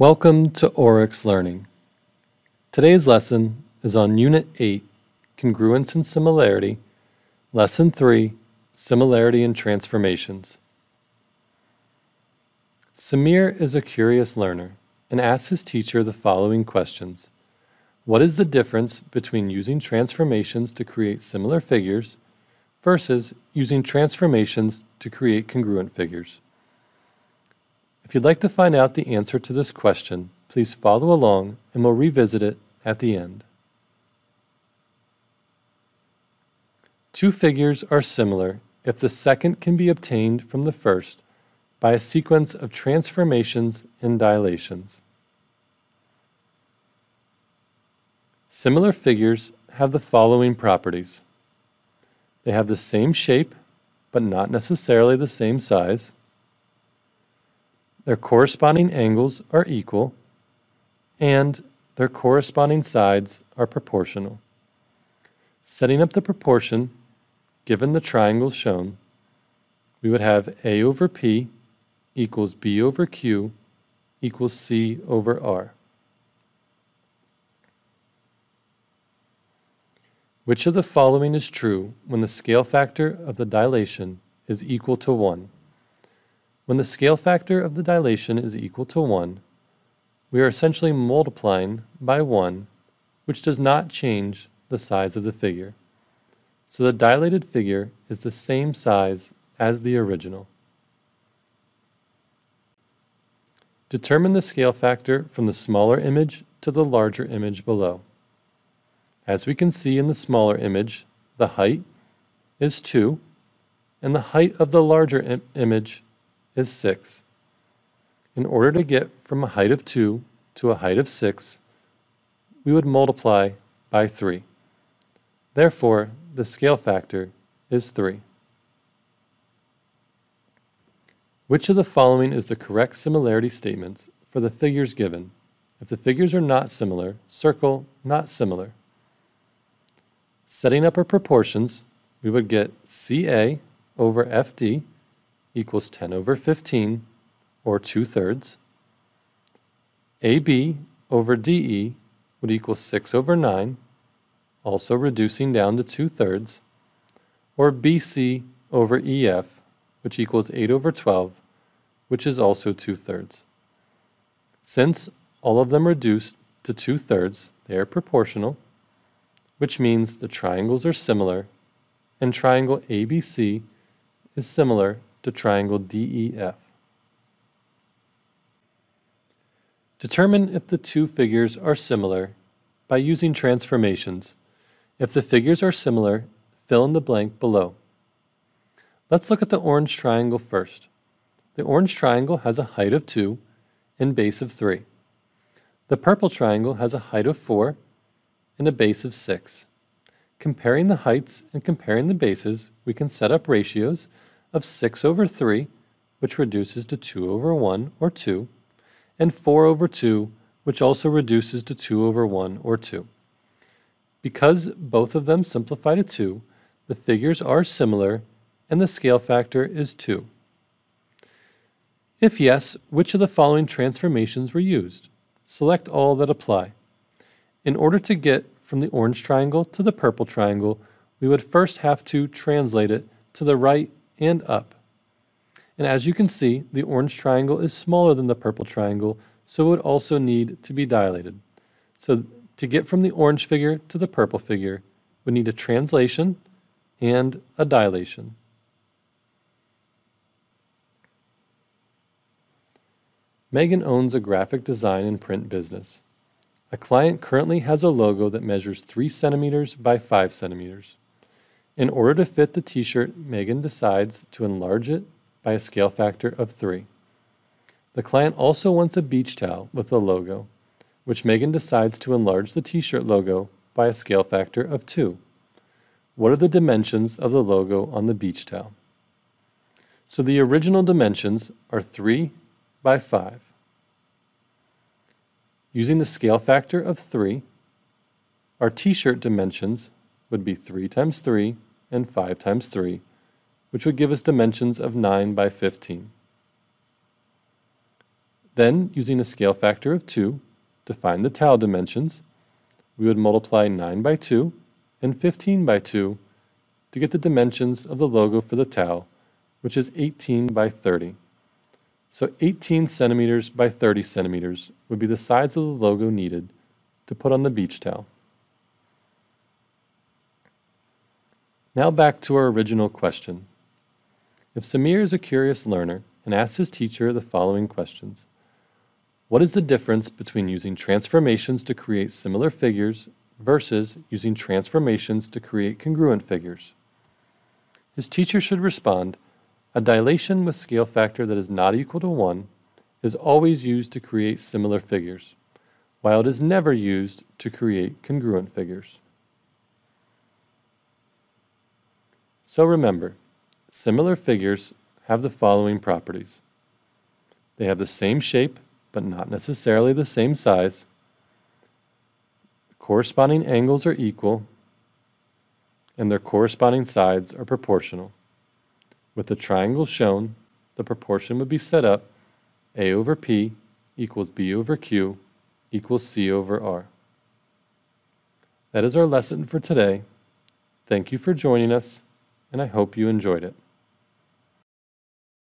Welcome to Oryx Learning. Today's lesson is on Unit 8, Congruence and Similarity, Lesson 3, Similarity and Transformations. Samir is a curious learner and asks his teacher the following questions. What is the difference between using transformations to create similar figures versus using transformations to create congruent figures? If you'd like to find out the answer to this question, please follow along and we'll revisit it at the end. Two figures are similar if the second can be obtained from the first by a sequence of transformations and dilations. Similar figures have the following properties. They have the same shape, but not necessarily the same size. Their corresponding angles are equal, and their corresponding sides are proportional. Setting up the proportion, given the triangles shown, we would have A over P equals B over Q equals C over R. Which of the following is true when the scale factor of the dilation is equal to 1? When the scale factor of the dilation is equal to 1, we are essentially multiplying by 1, which does not change the size of the figure. So the dilated figure is the same size as the original. Determine the scale factor from the smaller image to the larger image below. As we can see in the smaller image, the height is 2, and the height of the larger Im image is 6. In order to get from a height of 2 to a height of 6, we would multiply by 3. Therefore, the scale factor is 3. Which of the following is the correct similarity statements for the figures given? If the figures are not similar, circle not similar. Setting up our proportions, we would get CA over FD equals 10 over 15, or 2 thirds. AB over DE would equal 6 over 9, also reducing down to 2 thirds, or BC over EF, which equals 8 over 12, which is also 2 thirds. Since all of them reduced to 2 thirds, they are proportional, which means the triangles are similar, and triangle ABC is similar to triangle DEF. Determine if the two figures are similar by using transformations. If the figures are similar, fill in the blank below. Let's look at the orange triangle first. The orange triangle has a height of 2 and base of 3. The purple triangle has a height of 4 and a base of 6. Comparing the heights and comparing the bases, we can set up ratios of 6 over 3, which reduces to 2 over 1, or 2, and 4 over 2, which also reduces to 2 over 1, or 2. Because both of them simplify to 2, the figures are similar, and the scale factor is 2. If yes, which of the following transformations were used? Select all that apply. In order to get from the orange triangle to the purple triangle, we would first have to translate it to the right and up. And as you can see, the orange triangle is smaller than the purple triangle, so it would also need to be dilated. So to get from the orange figure to the purple figure, we need a translation and a dilation. Megan owns a graphic design and print business. A client currently has a logo that measures 3 centimeters by 5 centimeters. In order to fit the t-shirt, Megan decides to enlarge it by a scale factor of 3. The client also wants a beach towel with a logo, which Megan decides to enlarge the t-shirt logo by a scale factor of 2. What are the dimensions of the logo on the beach towel? So the original dimensions are 3 by 5. Using the scale factor of 3, our t-shirt dimensions would be 3 times 3 and 5 times 3, which would give us dimensions of 9 by 15. Then, using a scale factor of 2 to find the tile dimensions, we would multiply 9 by 2 and 15 by 2 to get the dimensions of the logo for the towel, which is 18 by 30. So 18 centimeters by 30 centimeters would be the size of the logo needed to put on the beach towel. Now back to our original question. If Samir is a curious learner and asks his teacher the following questions, what is the difference between using transformations to create similar figures versus using transformations to create congruent figures? His teacher should respond, a dilation with scale factor that is not equal to 1 is always used to create similar figures, while it is never used to create congruent figures. So remember, similar figures have the following properties. They have the same shape, but not necessarily the same size. The corresponding angles are equal, and their corresponding sides are proportional. With the triangle shown, the proportion would be set up A over P equals B over Q equals C over R. That is our lesson for today. Thank you for joining us, and I hope you enjoyed it.